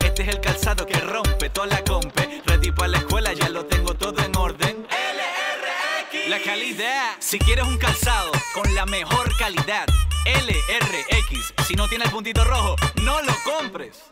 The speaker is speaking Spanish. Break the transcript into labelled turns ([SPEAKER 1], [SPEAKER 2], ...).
[SPEAKER 1] Este es el calzado que rompe toda la compe. Ready para la escuela, ya lo tengo todo en orden. LRX. La calidad. Si quieres un calzado con la mejor calidad, LRX. Si no tiene el puntito rojo, no lo compres.